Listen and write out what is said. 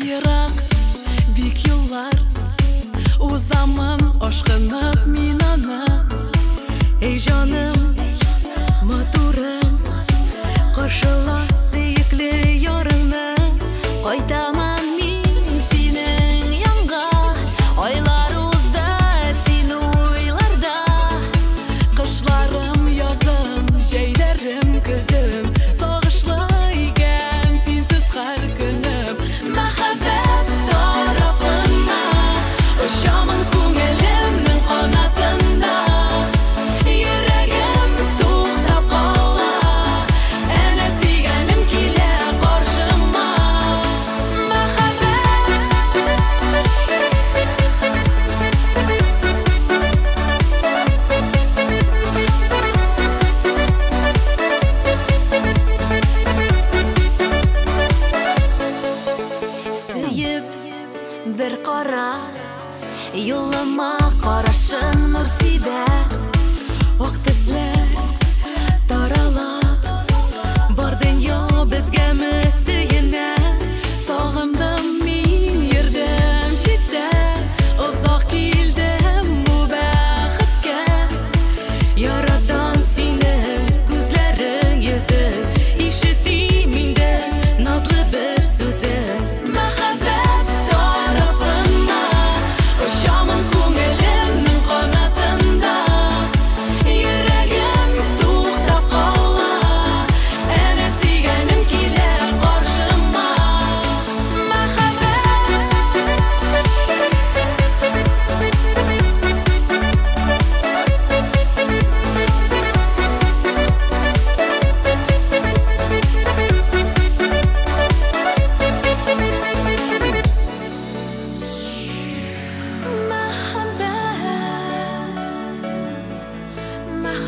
Ерак бик юллар Узамын ашкынып мин аны. Эй жаным, матурым Каршыла сөекле ярыңны. қара юлыма қарашы